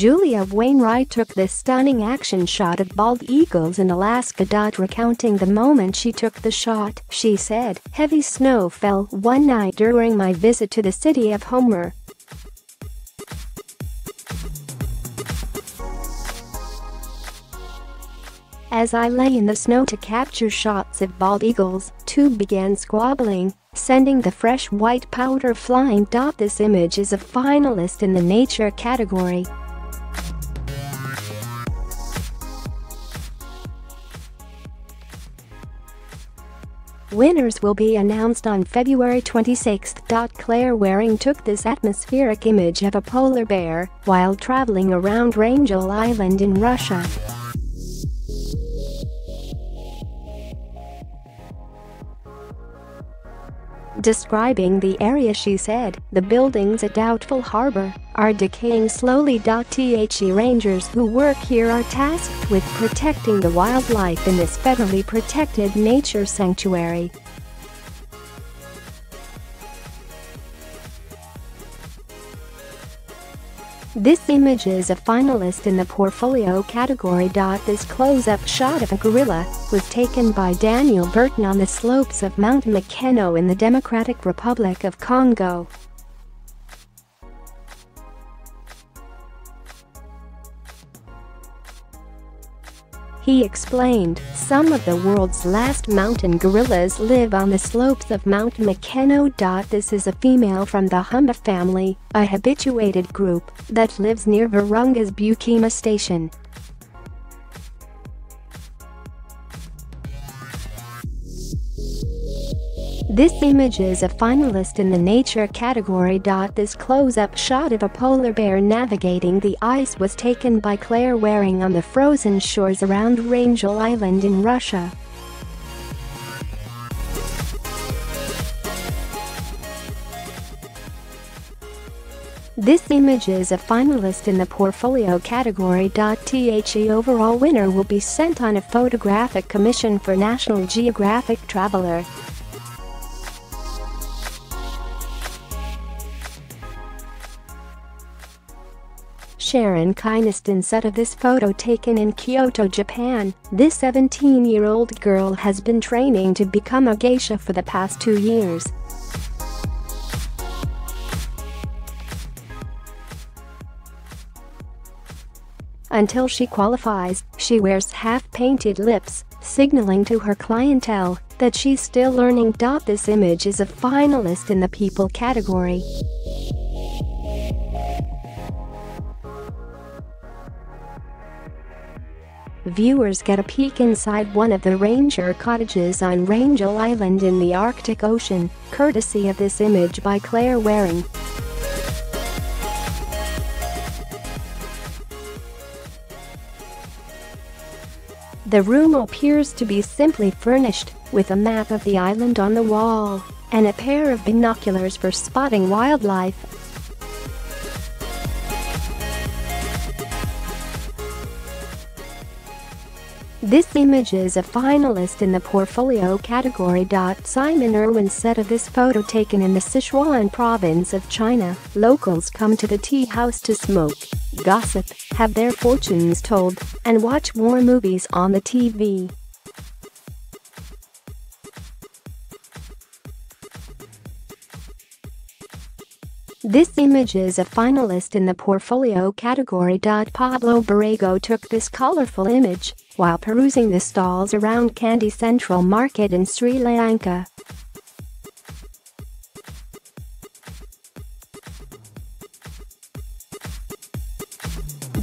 Julia Wainwright took this stunning action shot of bald eagles in Alaska. Recounting the moment she took the shot, she said, Heavy snow fell one night during my visit to the city of Homer. As I lay in the snow to capture shots of bald eagles, two began squabbling, sending the fresh white powder flying. This image is a finalist in the nature category. Winners will be announced on February 26. Claire Waring took this atmospheric image of a polar bear while traveling around Wrangel Island in Russia. Describing the area she said, the buildings at Doubtful Harbor are decaying slowly. The rangers who work here are tasked with protecting the wildlife in this federally protected nature sanctuary. This image is a finalist in the portfolio category. This close-up shot of a gorilla was taken by Daniel Burton on the slopes of Mount Mikeno in the Democratic Republic of Congo. He explained, some of the world's last mountain gorillas live on the slopes of Mount Mikeno. This is a female from the Humba family, a habituated group that lives near Virunga's Bukima station. This image is a finalist in the nature category. This close-up shot of a polar bear navigating the ice was taken by Claire Waring on the frozen shores around Wrangel Island in Russia. This image is a finalist in the portfolio category. The overall winner will be sent on a photographic commission for National Geographic Traveller. Sharon Kynaston said of this photo taken in Kyoto, Japan, this 17-year-old girl has been training to become a geisha for the past two years. Until she qualifies, she wears half-painted lips, signaling to her clientele that she's still learning. This image is a finalist in the people category. Viewers get a peek inside one of the ranger cottages on Wrangel Island in the Arctic Ocean, courtesy of this image by Claire Waring. The room appears to be simply furnished, with a map of the island on the wall and a pair of binoculars for spotting wildlife This image is a finalist in the portfolio category. Simon Urwin said of this photo taken in the Sichuan province of China, locals come to the tea house to smoke, gossip, have their fortunes told, and watch war movies on the TV. This image is a finalist in the portfolio category. Pablo Borrego took this colorful image while perusing the stalls around Kandy Central Market in Sri Lanka.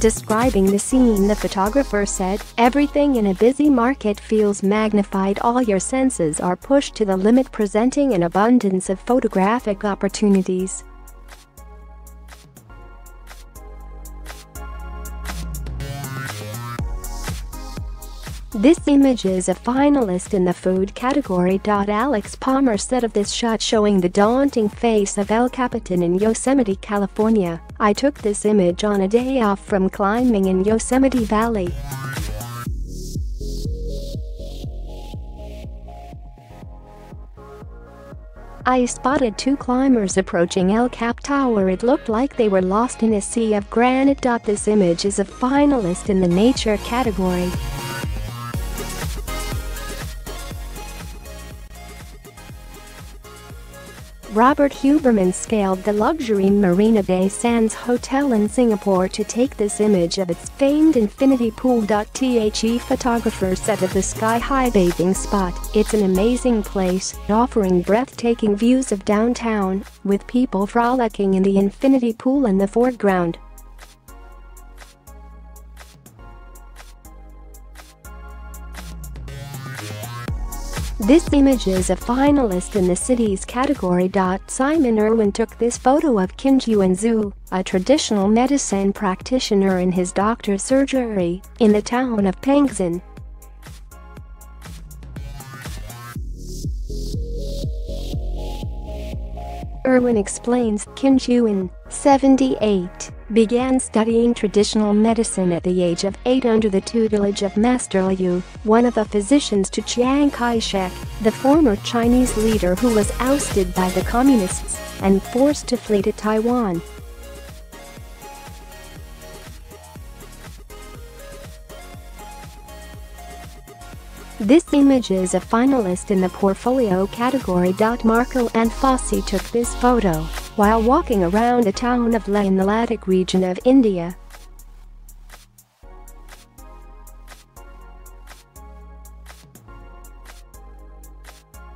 Describing the scene the photographer said, everything in a busy market feels magnified all your senses are pushed to the limit presenting an abundance of photographic opportunities. This image is a finalist in the food category. Alex Palmer said of this shot showing the daunting face of El Capitan in Yosemite, California, I took this image on a day off from climbing in Yosemite Valley. I spotted two climbers approaching El Cap Tower it looked like they were lost in a sea of granite. This image is a finalist in the nature category. Robert Huberman scaled the luxury Marina Bay Sands Hotel in Singapore to take this image of its famed infinity pool. The photographer said of the sky-high bathing spot, it's an amazing place, offering breathtaking views of downtown, with people frolicking in the infinity pool in the foreground. This image is a finalist in the city's category. Simon Urwin took this photo of Qin Zhu, a traditional medicine practitioner in his doctor's surgery in the town of Pengxin. Urwin explains Qin Zhu 78 began studying traditional medicine at the age of 8 under the tutelage of Master Liu, one of the physicians to Chiang Kai-shek, the former Chinese leader who was ousted by the communists and forced to flee to Taiwan. This image is a finalist in the portfolio category. Marco and Fossi took this photo while walking around the town of Leh in the Ladakh region of India.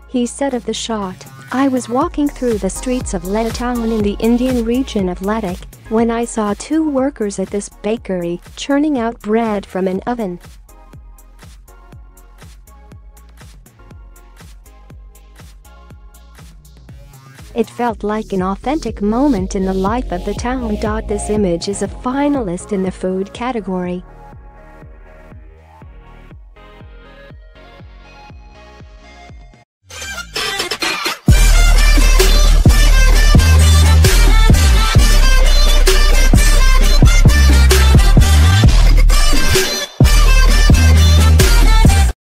He said of the shot, I was walking through the streets of Leh town in the Indian region of Ladakh when I saw two workers at this bakery churning out bread from an oven. It felt like an authentic moment in the life of the town. This image is a finalist in the food category.